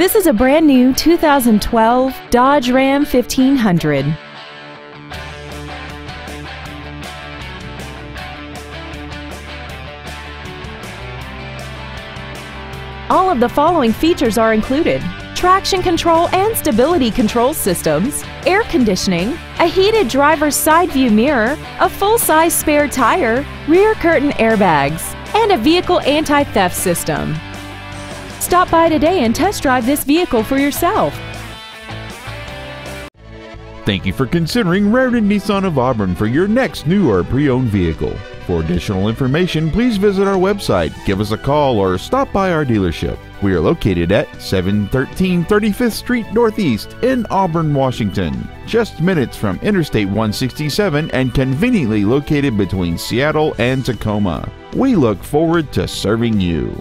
This is a brand new 2012 Dodge Ram 1500. All of the following features are included. Traction control and stability control systems, air conditioning, a heated driver's side view mirror, a full-size spare tire, rear curtain airbags, and a vehicle anti-theft system. Stop by today and test drive this vehicle for yourself. Thank you for considering Rairdon Nissan of Auburn for your next new or pre-owned vehicle. For additional information, please visit our website, give us a call, or stop by our dealership. We are located at 713 35th Street Northeast in Auburn, Washington, just minutes from Interstate 167 and conveniently located between Seattle and Tacoma. We look forward to serving you.